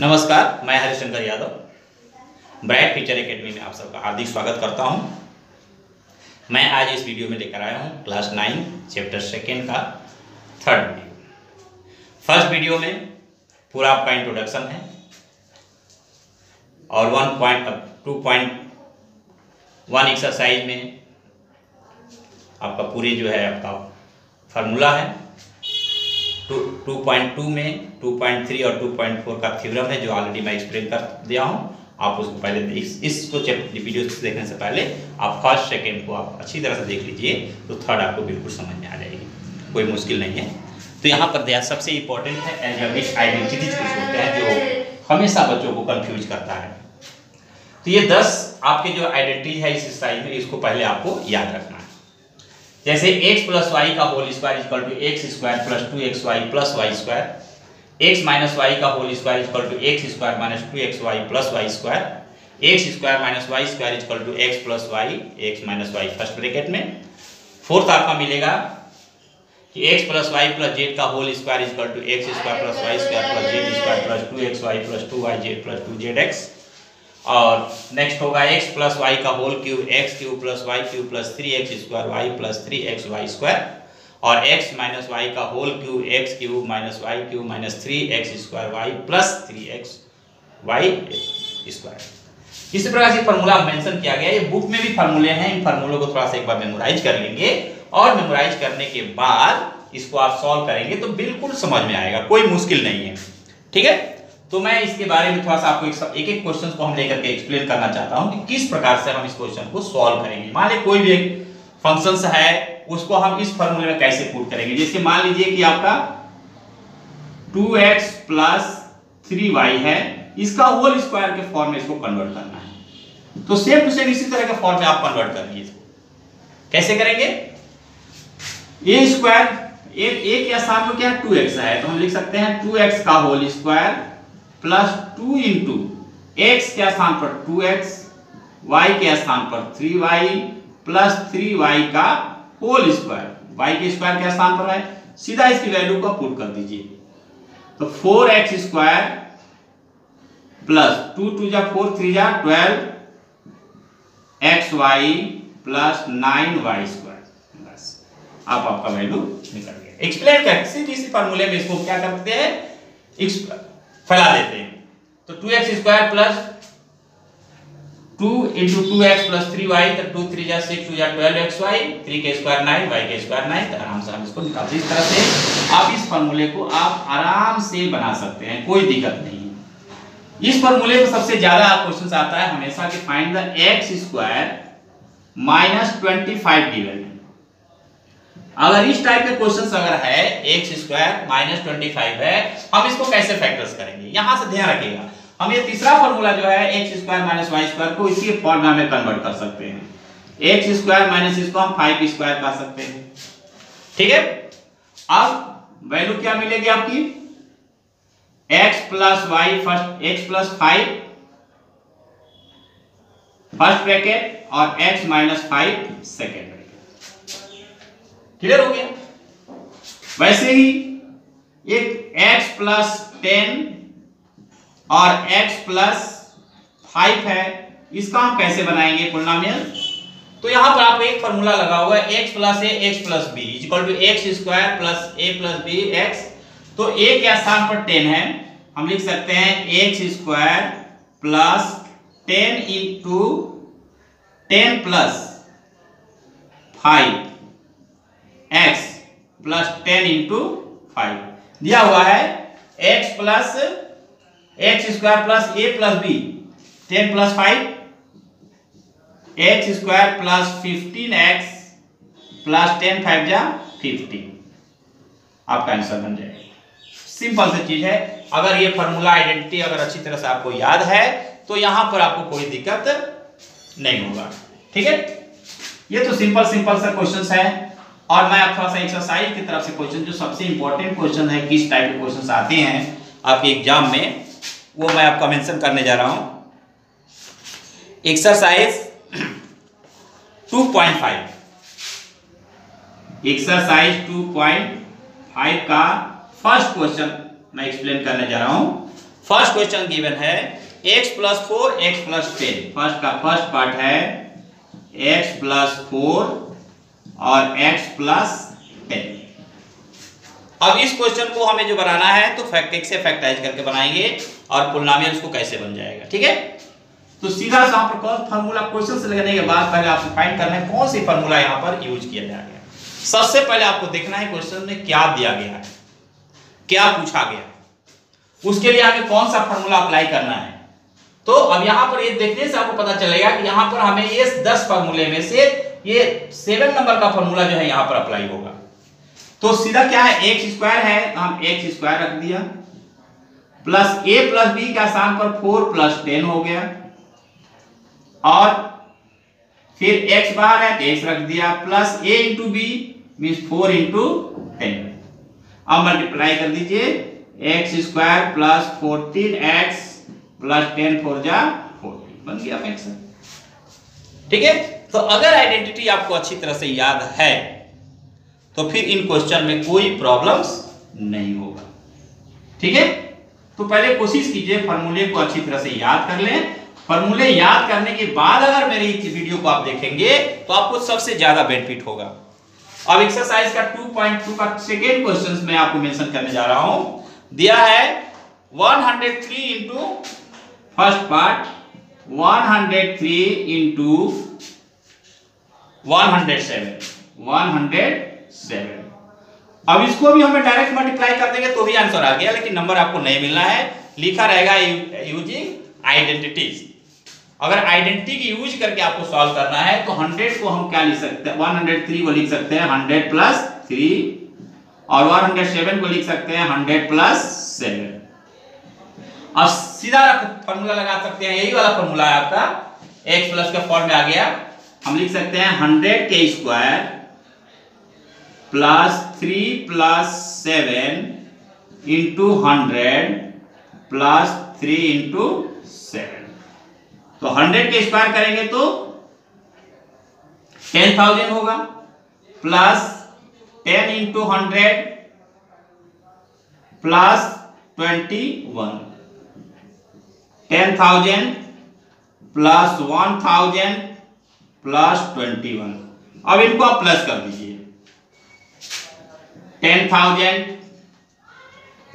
नमस्कार, मैं Harishankar Yadav, bright teacher academy में आप सबका हार्दिक स्वागत करता हूँ। मैं आज इस वीडियो में लेकर आया हूँ क्लास नाइन, चैप्टर सेकेंड का थर्ड वीडियो। फ़र्स्ट वीडियो में पूरा आपका इंट्रोडक्शन है और one point two point one exercise में आपका पूरी जो है आपका फार्मूला है। टू टू पॉइंट टू में, टू पॉइंट थ्री और टू पॉइंट फोर का थ्योरम है, जो ऑलरेडी मैं एक्सप्लेन कर दिया हूँ। आप उसको पहले इस, इसको वीडियो देखने से पहले आप फ़र्स्ट सेकेंड को आप अच्छी तरह से देख लीजिए तो थर्ड आपको बिल्कुल समझ में आ जाएगी। कोई मुश्किल नहीं है। तो यहाँ पर दिया सबसे इम्पोर्टेंट है एल्जेब्रिक आइडेंटिटीज कुछ होते हैं, जो हमेशा बच्चों को कंफ्यूज करता है। तो ये दस आपके जो आइडेंटिटी है इस स्टाइल में, इसको पहले आपको याद रखना जैसे x प्लस वाई का whole square equal to X square plus two X Y plus Y square X minus Y का whole square equal to X square minus two X Y plus Y square X square minus Y square equal to X plus Y X minus Y first bracket में। Fourth आपका मिलेगा कि X plus Y plus Z का whole square equal to X square plus Y square plus Z square plus two X Y plus two Y Z plus two Z X और next होगा x plus Y का whole cube X cube plus Y cube plus three X square Y plus three X Y square और x minus Y का whole cube X cube minus Y cube minus three X square Y plus three X Y square इसी प्रकार से formula mention किया गया ये book में भी फार्मूले हैं। इन फार्मूलों को थोड़ा सा एक बार मेमोराइज कर लेंगे। और मेमोराइज करने के बाद इसको आप सॉल्व करेंगे तो बिल्कुल समझ में आएगा। कोई मुश्किल नहीं है। ठीक है? तो मैं इसके बारे में थोड़ा सा आपको एक एक क्वेश्चन को हम लेकर के एक्सप्लेन करना चाहता हूँ कि किस प्रकार से हम इस क्वेश्चन को सॉल्व करेंगे। मान लीजिए कोई भी एक फ़ंक्शन है, उसको हम इस फॉर्मूले में कैसे पुट करेंगे? जैसे मान लीजिए कि आपका 2x प्लस थ्री वाई है, इसका होल स्क्वायर के फॉर्म में इसको कन्वर्ट करना है। तो सेम टू सेम इसी तरह के फॉर्म में आप कन्वर्ट करेंगे इसको। कैसे करेंगे? ए स्क्वायर ए के स्थान पर क्या टू एक्स है। तो हम लिख सकते हैं टू एक्स का whole square plus two into X के स्थान पर टू एक्स, वाई के स्थान पर three Y, plus three Y का होल स्क्वायर। वाई के स्क्वायर के स्थान पर है। सीधा इसकी वैल्यू को पुट कर दीजिए। तो four X square plus two two जा फोर, थ्री जा twelve, X Y plus nine Y square. बस। आप आपका वैल्यू निकल गया। एक्सप्लेन कर। सीधी सी फॉर्मूले में इसको क्या करते हैं? फैला देते हैं। तो two X square plus two into two X plus three Y तो टू थ्री जा six twelve X Y three के स्क्वायर नाइन वाई के स्क्वायर नाइन आराम से हम इसको निकालते इस तरह से आप इस फॉर्मूले को आप आराम से बना सकते हैं, कोई दिक्कत नहीं। इस फॉर्मूले में सबसे ज़्यादा क्वेश्चन आता है, हमेशा कि find the X square minus twenty five given अगर इस टाइप के क्वेश्चन अगर है X square minus twenty five है, हम इसको कैसे फैक्टर्स करेंगे? यहाँ से ध्यान रखिएगा। हम ये तीसरा फॉर्मूला जो है X square minus Y square को इसी फॉर्मूला में कन्वर्ट कर सकते हैं। एक्स स्क्वायर माइनस इसको हम फाइव स्क्वायर कर सकते हैं। ठीक है? अब वैल्यू क्या मिलेगी आपकी? X plus Y first X plus five first bracket और X minus five second clear हो गया? वैसे ही एक x प्लस टेन और x प्लस फाइव है, इसका हम कैसे बनाएँगे पोलिनोमियल? तो यहाँ पर आपको एक फॉर्मूला लगा हुआ है, x plus A X plus B equal to X square plus A plus B X तो ए के स्थान पर टेन है? हम लिख सकते हैं X square plus ten into ten plus five x plus ten into five दिया हुआ है X plus X square plus A plus B ten plus five X square plus fifteen X plus ten five जा fifteen आपका answer बन जाएगा। Simple सी चीज़ है। अगर ये फॉर्मूला आइडेंटिटी अगर अच्छी तरह से आपको याद है तो यहाँ पर आपको कोई दिक्कत नहीं होगा। ठीक है? ये तो सिंपल सिंपल सा क्वेश्चंस है। और मैं आप थोड़ा सा एक्सरसाइज की तरफ़ से क्वेश्चन जो सबसे इंपॉर्टेंट क्वेश्चन है, किस टाइप के क्वेश्चन आते हैं, आपके एग्ज़ाम में, वो मैं आपका मेंशन करने जा रहा हूँ। एक्सरसाइज 2.5 एक्सरसाइज 2.5 का फ़र्स्ट क्वेश्चन मैं एक्सप्लेन करने जा रहा हूँ। फ़र्स्ट क्वेश्चन गिवन है, x plus four X plus ten first का फ़र्स्ट पार्ट है, x प्लस फोर और x प्लस टेन अब इस क्वेश्चन को हमें जो बनाना है तो फैक्ट से फैक्टाइज करके बनाएँगे और पोलिनोमियल उसको कैसे बन जाएगा, ठीक है? तो सीधा सा फार्मूला क्वेश्चन से लगने के बाद पहले आपको फाइंड करना है कौन सी फार्मूला यहाँ पर यूज़ किया जाएगा सबसे पहले आपको देखना है क्वेश्चन में क्या दिया गया है, क्या पूछा गया उसके लिए हमें कौन सा फार्मूला अप्लाई करना है। तो अब यहाँ पर ये देखने से आपको पता चलेगा कि यहाँ पर हमें ये दस फार्मूले में से ये सेवन नंबर का फॉर्मूला जो है यहाँ पर अप्लाई होगा। तो सीधा क्या है? एक्स स्क्वायर है तो हम एक्स स्क्वायर रख दिया। प्लस ए प्लस बी का स्थान पर फोर प्लस टेन हो गया। और फिर x बार है तो x रख दिया। Plus A into B mean four into ten अब मल्टीप्लाई कर दीजिए। X square plus fourteen X plus ten four जा फोर्टीन बन गया ठीक है? तो अगर आइडेंटिटी आपको अच्छी तरह से याद है तो फिर इन क्वेश्चन में कोई प्रॉब्लम्स नहीं होगा। ठीक है? तो पहले कोशिश कीजिए फॉर्मूले को अच्छी तरह से याद कर लें। फॉर्मूले याद करने के बाद अगर मेरी वीडियो को आप देखेंगे तो आपको सबसे ज़्यादा बेनिफिट होगा। अब एक्सरसाइज का 2.2 का सेकेंड क्वेश्चन मैं आपको मेंशन करने जा रहा हूँ। दिया है 103 hundred into first part 103 into 107 107 अब इसको भी हमें डायरेक्ट मल्टीप्लाई कर देंगे तो भी आंसर आ गया, लेकिन नंबर आपको नहीं मिलना है। लिखा रहेगा यूजिंग आइडेंटिटीज अगर आइडेंटिटी की यूज़ करके आपको सॉल्व करना है तो 100 को हम क्या लिख सकते हैं? 103 को लिख सकते हैं 100 प्लस थ्री और 107 को लिख सकते हैं 100 प्लस सेवन अब सीधा फॉर्मूला लगा सकते हैं, यही वाला फॉर्मूला है आपका। X प्लस के फॉर्म में आ गया। हम लिख सकते हैं 100 के square plus three plus seven into hundred plus three into seven. तो हंड्रेड के स्क्वायर करेंगे तो टेन थाउज़ेंड होगा plus ten into hundred plus twenty one. Ten thousand plus one thousand plus twenty one. अब इनको आप प्लस कर दीजिए। टेन थाउज़ेंड,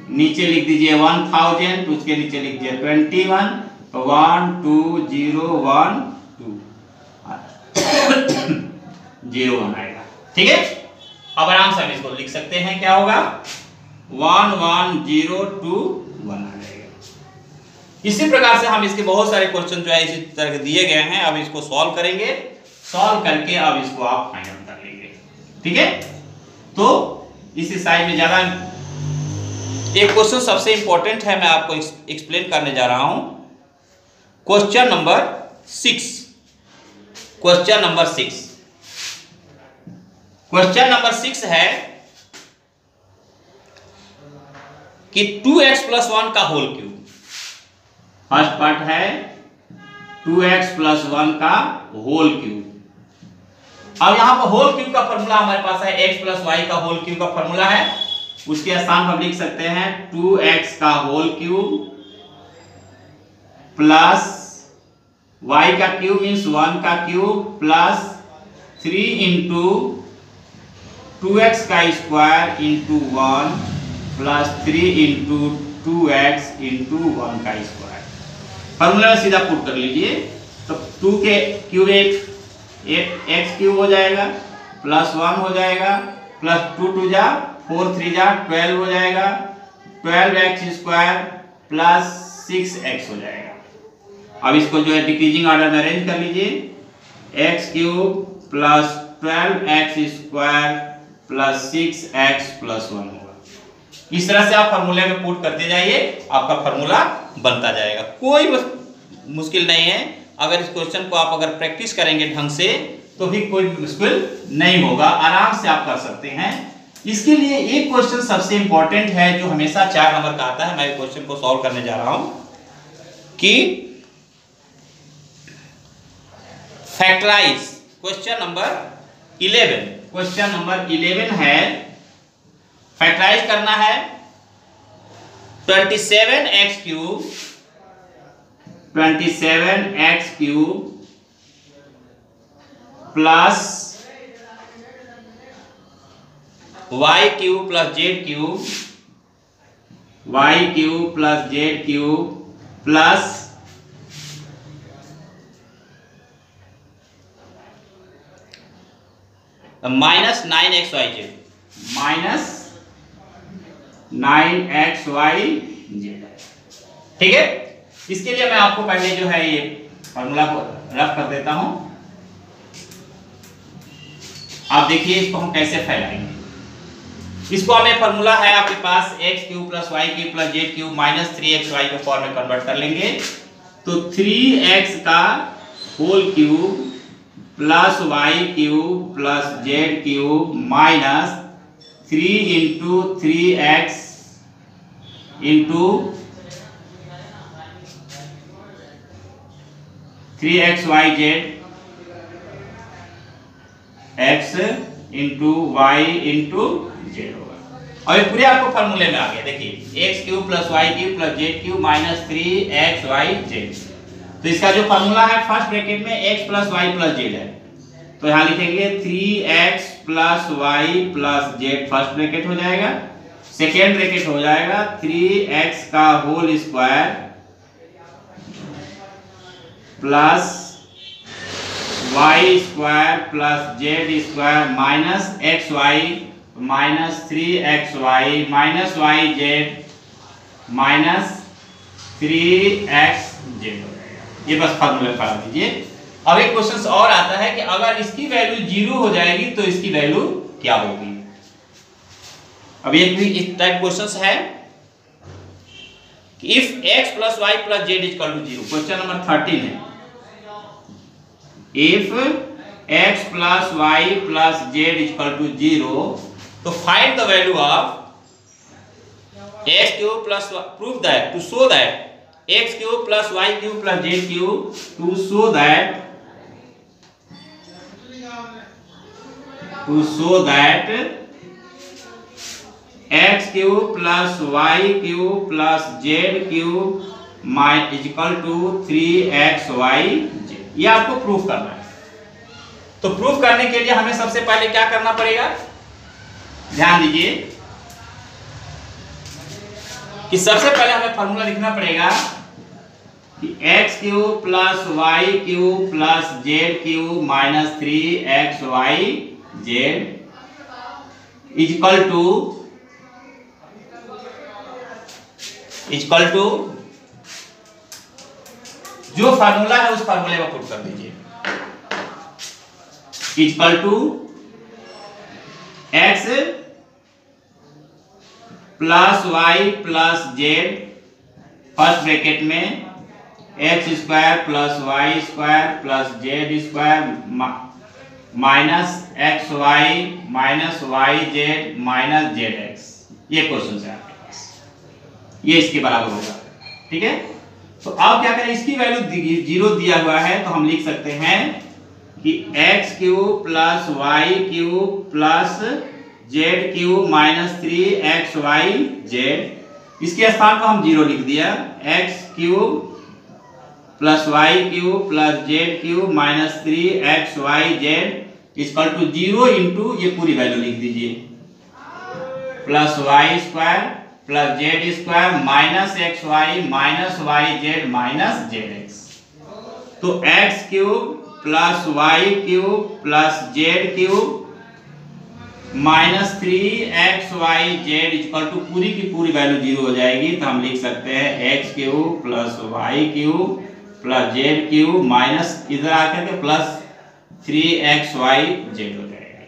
नीचे लिख दीजिए वन थाउज़ेंड, उसके नीचे लिख दीजिए twenty one one two zero one two. Zero one आएगा। ठीक है? अब आराम से हम इसको लिख सकते हैं, क्या होगा? One one zero two one आ जाएगा। इसी प्रकार से हम इसके बहुत सारे क्वेश्चन जो है इसी तरह दिए गए हैं, अब इसको सॉल्व करेंगे। सॉल्व करके अब इसको आप फाइनल कर लेंगे ठीक है? तो इस साइड में ज़्यादा एक क्वेश्चन सबसे इंपॉर्टेंट है, मैं आपको एक्सप्लेन करने जा रहा हूँ। Question number six question number six question number six है कि टू एक्स प्लस वन का होल क्यूब फ़र्स्ट पार्ट है टू एक्स प्लस वन का होल क्यूब अब यहाँ पर होल क्यूब का फॉर्मूला हमारे पास है एक्स प्लस वाई का होल क्यूब का फॉर्मूला है। उसके स्थान हम लिख सकते हैं टू एक्स का होल क्यूब प्लस वाई का क्यूब मीन्स वन का cube plus three into two X का square into one plus three into two X into one का स्क्वायर फॉर्मूला में सीधा पुट कर लीजिए। तो टू के क्यूब एक एक्स क्यूब हो जाएगा प्लस वन हो जाएगा प्लस टू टू जा फोर थ्री जा ट्वेल्व हो जाएगा twelve X square plus six X हो जाएगा। अब इसको जो है डिक्रीजिंग ऑर्डर में अरेंज कर लीजिए। X cube plus twelve X square plus six X plus one होगा। इस तरह से आप फार्मूले में पुट करते जाइए, आपका फार्मूला बनता जाएगा। कोई मुश्किल नहीं है। अगर इस क्वेश्चन को आप अगर प्रैक्टिस करेंगे ढंग से तो भी कोई मुश्किल नहीं होगा। आराम से आप कर सकते हैं। इसके लिए एक क्वेश्चन सबसे इंपॉर्टेंट है, जो हमेशा चार नंबर का आता है। मैं क्वेश्चन को सॉल्व करने जा रहा हूँ कि factorise question number eleven question number eleven है फैक्टराइज करना है। Twenty seven X cube twenty seven X cube plus Y cube plus Z cube Y cube plus Z cube plus minus nine X Y Z minus nine X Y Z ठीक है? इसके लिए मैं आपको पहले जो है ये फॉर्मूला को रफ कर देता हूँ। आप देखिए इसको हम कैसे फैलाएँगे। इसको हमें फॉर्मूला है आपके पास x cube plus y cube plus z cube minus three x y के फॉर्म में कन्वर्ट कर लेंगे। तो थ्री एक्स का whole cube plus y cube plus z cube minus three into three x into three x y z x into y into z होगा। और ये पूरे आपको फॉर्मूले में आ गया, देखिए x cube plus y cube plus z cube minus three x y z तो इसका जो फॉर्मूला है फ़र्स्ट ब्रैकेट में x plus y plus z है। तो यहाँ लिखेंगे three x plus y plus z first bracket हो जाएगा। सेकेंड ब्रैकेट हो जाएगा थ्री एक्स का whole square plus y square plus z square minus x y minus three x y minus y z minus three x z ये बस formula पढ़ा दीजिए। अब एक क्वेश्चन और आता है कि अगर इसकी वैल्यू ज़ीरो हो जाएगी तो इसकी वैल्यू क्या होगी? अब एक भी इस टाइप क्वेश्चन है। If x plus y plus z is to zero question number thirteen है। If x plus y plus z is to zero तो find the value of x cube plus proof that to show that x cube plus y cube plus z cube, to show that, to show cube plus y cube plus z plus z cube is equal to 3xy z. ये आपको proof करना है। तो proof करने के लिए हमें सबसे पहले क्या करना पड़ेगा? ध्यान दीजिए कि सबसे पहले हमें फॉर्मूला लिखना पड़ेगा कि x cube plus y cube plus z cube minus three x y z equal to equal to जो फार्मूला है उस फार्मूले में पुट कर दीजिए। Equal to x plus y plus z first bracket में x square plus y square plus z square minus x y minus y z minus z x ये question है। ये इसके बराबर होगा। ठीक है? तो अब क्या करें, इसकी वैल्यू ज़ीरो दिया हुआ है तो हम लिख सकते हैं कि x cube plus y cube plus z cube minus three x y z इसके स्थान पर हम ज़ीरो लिख दिया। X cube plus y cube plus z cube minus three x y z equal to zero into ये पूरी value लिख दीजिए। Plus y square plus z square minus x y minus y z minus z x. तो x cube plus y cube plus z cube minus three x y z equal to पूरी की पूरी value zero हो जाएगी तो हम लिख सकते हैं x cube plus y cube plus z cube minus इधर आकर के plus three x y z हो जाएगा।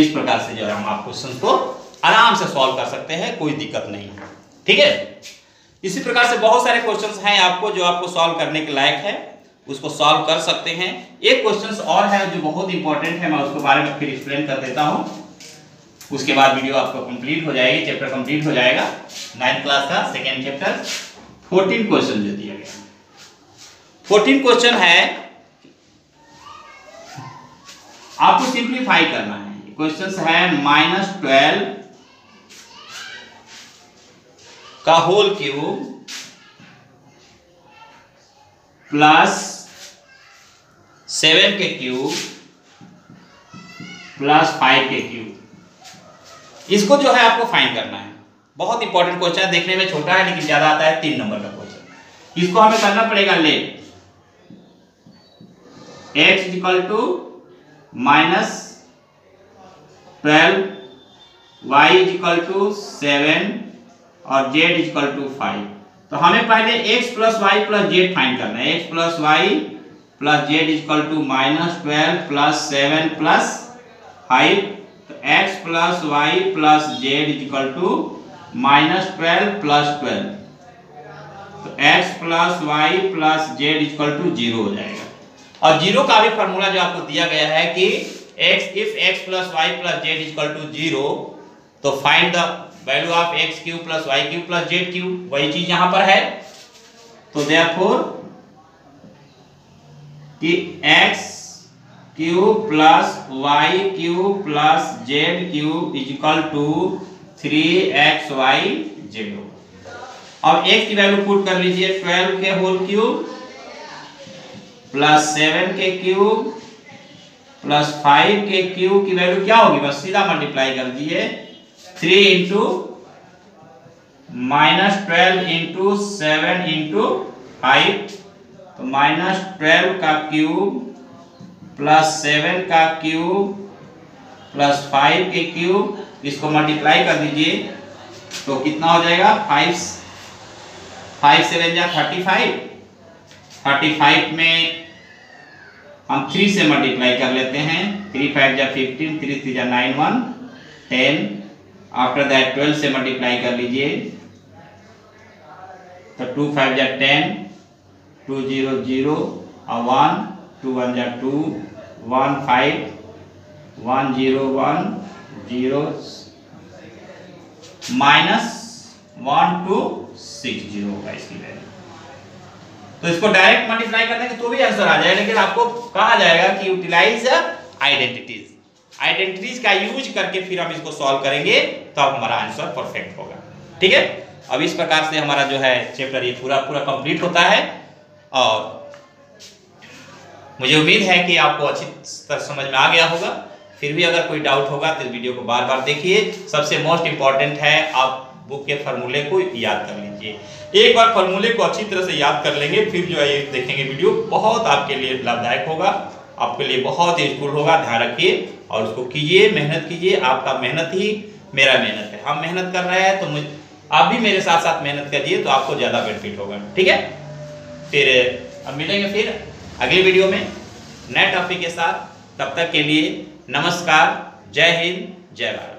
इस प्रकार से जो हम आप क्वेश्चन को आराम से सॉल्व कर सकते हैं, कोई दिक्कत नहीं। है ठीक है? इसी प्रकार से बहुत सारे क्वेश्चन हैं आपको जो आपको सॉल्व करने के लायक है, उसको सॉल्व कर सकते हैं। एक क्वेश्चन और है जो बहुत इंपॉर्टेंट है, मैं उसके बारे में फिर एक्सप्लेन कर देता हूँ। उसके बाद वीडियो आपको कंप्लीट हो जाएगी चैप्टर कंप्लीट हो जाएगा। नाइन्थ क्लास का सेकेंड चैप्टर फोर्टीन क्वेश्चन जो दिया गया। फोर्टीन क्वेश्चन है, आपको सिंप्लीफाई करना है। क्वेश्चन है माइनस ट्वेल्व का होल क्यूब प्लस सेवन के क्यूब प्लस फाइव के क्यूब। इसको जो है आपको फाइन करना है। बहुत इंपॉर्टेंट क्वेश्चन है। देखने में छोटा है, लेकिन ज़्यादा आता है तीन नंबर का क्वेश्चन इसको हमें करना पड़ेगा let x equal to minus twelve y equal to seven और जेड इक्वल टू फाइव तो हमें पहले x plus y plus z find करना है। x plus y plus z equal to minus twelve plus seven plus five तो x plus y plus z equal to minus twelve plus twelve तो x plus y plus z equal to zero हो जाएगा। और zero का भी formula जो आपको दिया गया है कि x if x plus y plus z equal to zero तो find the value of x cube plus y cube plus z cube वही चीज़ यहाँ पर है। तो देयरफॉर कि x cube plus y cube plus z cube equal to three x y z अब x की वैल्यू पुट कर लीजिए ट्वेल्व के होल क्यूब प्लस सेवन के क्यूब प्लस फाइव के क्यूब की वैल्यू क्या होगी? बस सीधा मल्टीप्लाई कर दिए। Three into minus twelve into seven into five तो माइनस ट्वेल्व का क्यूब प्लस सेवन का क्यूब प्लस फाइव के क्यूब इसको मल्टीप्लाई कर दीजिए तो कितना हो जाएगा? फाइव फाइव सेवन जा थर्टी फाइव थर्टी फाइव में हम थ्री से मल्टीप्लाई कर लेते हैं। थ्री फाइव जा फिफ्टीन थ्री थ्री जा nine one ten after that twelve से मल्टीप्लाई कर लीजिए। तो टू फाइव जा टेन टू ज़ीरो ज़ीरो और वन टू वन जा two one five one zero one zero minus one two six zero होगा इसकी वैल्यू तो इसको डायरेक्ट मल्टीप्लाई करने के तो भी आंसर आ जाएगा, लेकिन आपको कहा जाएगा कि यूटिलाइज आइडेंटिटीज आइडेंटिटीज का यूज़ करके फिर हम इसको सॉल्व करेंगे तो अब हमारा आंसर परफेक्ट होगा। ठीक है? अब इस प्रकार से हमारा जो है चैप्टर ये पूरा पूरा कंप्लीट होता है। और मुझे उम्मीद है कि आपको अच्छी तरह समझ में आ गया होगा। फिर भी अगर कोई डाउट होगा तो वीडियो को बार बार देखिए। सबसे मोस्ट इंपॉर्टेंट है, आप बुक के फार्मूले को याद कर लीजिए। एक बार फार्मूले को अच्छी तरह से याद कर लेंगे, फिर जो है ये देखेंगे वीडियो बहुत आपके लिए लाभदायक होगा। आपके लिए बहुत यूजफुल होगा। ध्यान रखिए। और उसको कीजिए, मेहनत कीजिए, आपका मेहनत ही मेरा मेहनत है। हम मेहनत कर रहे हैं तो मुझे, आप भी मेरे साथ साथ मेहनत करिए तो आपको ज़्यादा बेनिफिट होगा। ठीक है? फिर, अब मिलेंगे फिर अगले वीडियो में नए टॉपिक के साथ। तब तक के लिए नमस्कार, जय हिंद, जय भारत।